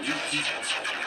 Thank you.